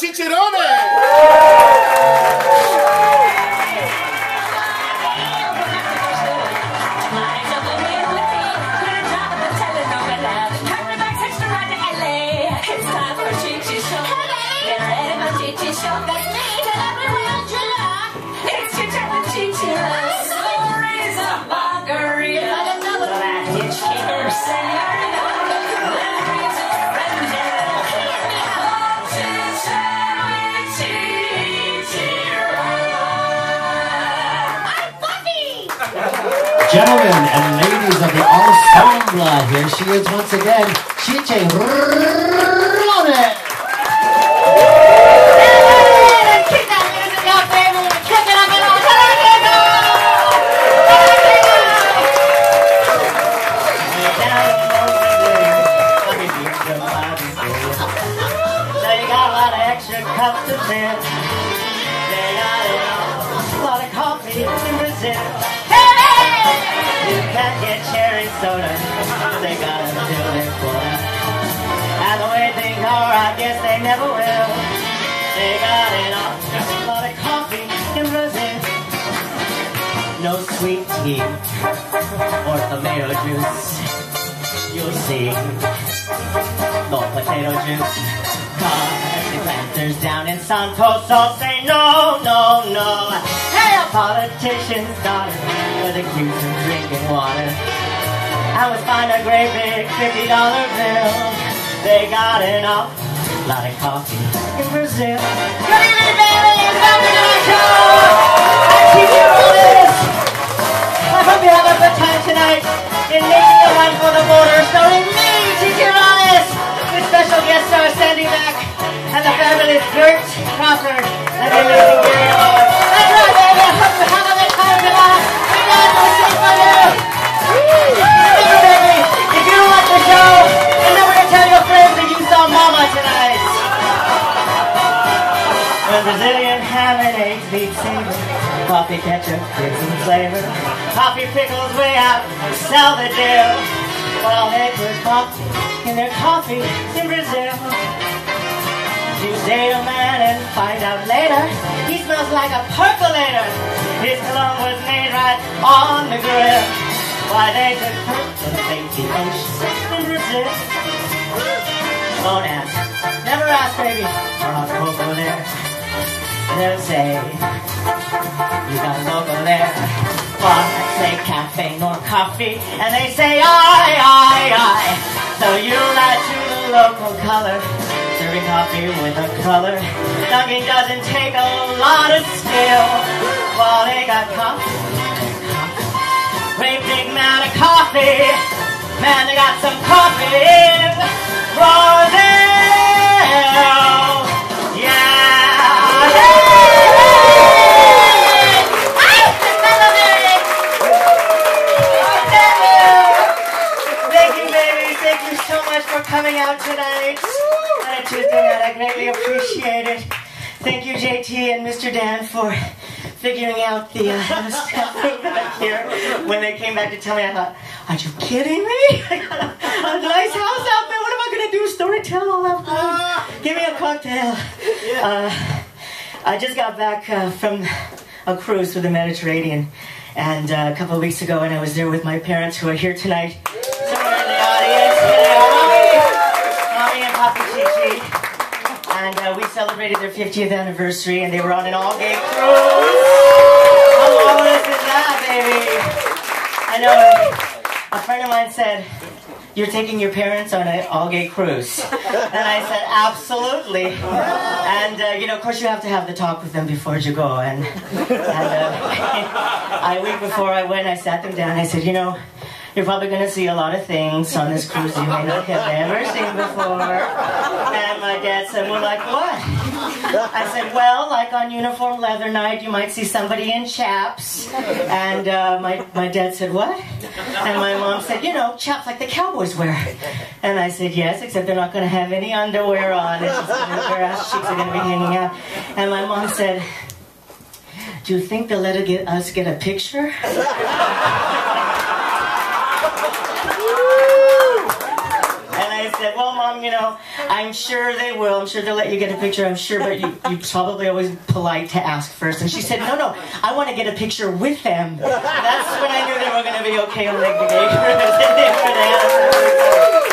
chichirones. It's Gentlemen and ladies of the ensemble, here she is once again, Chicharrones. So you got a lot of extra cups. They got. A lot of coffee. You can't get cherry soda. They gotta do their quota. And the way things are, I guess they never will. They got it all. Lot of coffee in Brazil. No sweet tea or tomato juice. You'll see. No potato juice. Cause planters down in Santos all say no, no, no. Hey, a politician's daughter was accused of drinking water. I was fined a great big fifty dollar bill. They got an awful lot of coffee in Brazil. Good evening, baby, When Brazilian ham and eggs meet savor, coffee ketchup gives them flavor. Coffee pickles way out Salvador. While they put coffee in their coffee in Brazil. You date a man and find out later he smells like a percolator. His cologne was made right on the grill. Why they her to the ocean in Brazil. Don't ask, never ask, baby. Or I'll go say, you got local there. I say cafe nor coffee, and they say aye, aye, aye. So you add to the local color, serving coffee with a color. Dunking doesn't take a lot of skill. Well, they got coffee, great big amount of coffee. Man, they got some coffee in for coming out tonight. On a Tuesday night, I greatly appreciate it. Thank you, JT and Mr. Dan, for figuring out the uh, back here. When they came back to tell me, I thought, are you kidding me? I got a, a nice house out there. What am I going to do? Story tell all that fun? Give me a cocktail. Uh, I just got back uh, from a cruise through the Mediterranean. And uh, a couple of weeks ago, and I was there with my parents who are here tonight. Somewhere in the audience. Mommy and Papa. And uh, we celebrated their 50th anniversary, and they were on an all-gay cruise. How marvelous is that, baby? I know. A friend of mine said, "You're taking your parents on an all-gay cruise," and I said, "Absolutely." And uh, you know, of course, you have to have the talk with them before you go. And, and uh, week before I went, I sat them down. I said, "You know." You're probably going to see a lot of things on this cruise you may not have ever seen before. And my dad said, Well, like what? I said, Well, like on Uniform Leather Night, you might see somebody in chaps. And uh, my, my dad said, What? And my mom said, You know, chaps like the cowboys wear. And I said, Yes, except they're not going to have any underwear on. Their ass cheeks are going to be hanging out. And my mom said, Do you think they'll let us get a picture? And I I said, well, mom, you know, I'm sure they will. I'm sure they'll let you get a picture. I'm sure, but you, you probably always polite to ask first. And she said, no, no, I want to get a picture with them. That's when I knew they were going to be okay on the day.